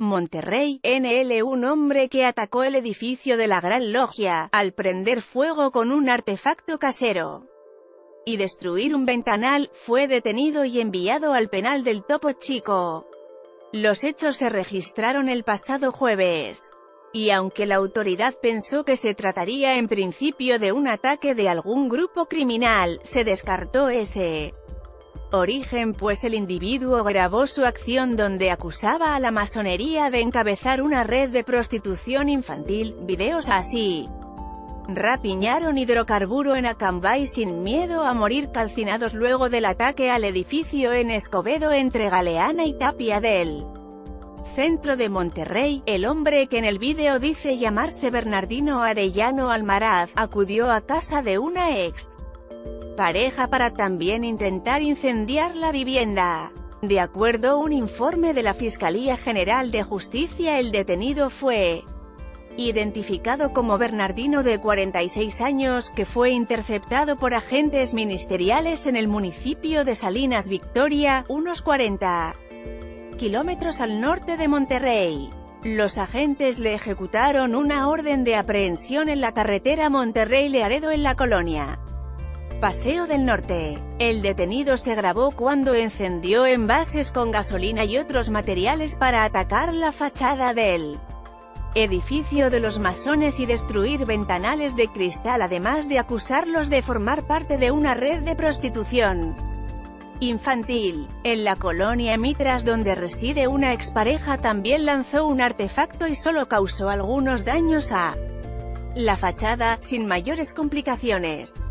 Monterrey, NL un hombre que atacó el edificio de la Gran Logia, al prender fuego con un artefacto casero y destruir un ventanal, fue detenido y enviado al penal del Topo Chico. Los hechos se registraron el pasado jueves. Y aunque la autoridad pensó que se trataría en principio de un ataque de algún grupo criminal, se descartó ese origen pues el individuo grabó su acción donde acusaba a la masonería de encabezar una red de prostitución infantil, videos así. Rapiñaron hidrocarburo en Acambay sin miedo a morir calcinados luego del ataque al edificio en Escobedo entre Galeana y Tapia del centro de Monterrey, el hombre que en el vídeo dice llamarse Bernardino Arellano Almaraz, acudió a casa de una ex pareja para también intentar incendiar la vivienda. De acuerdo a un informe de la Fiscalía General de Justicia el detenido fue identificado como Bernardino de 46 años, que fue interceptado por agentes ministeriales en el municipio de Salinas Victoria, unos 40 kilómetros al norte de Monterrey. Los agentes le ejecutaron una orden de aprehensión en la carretera Monterrey-Learedo en la colonia. Paseo del Norte. El detenido se grabó cuando encendió envases con gasolina y otros materiales para atacar la fachada del edificio de los masones y destruir ventanales de cristal además de acusarlos de formar parte de una red de prostitución infantil. En la colonia Mitras donde reside una expareja también lanzó un artefacto y solo causó algunos daños a la fachada, sin mayores complicaciones.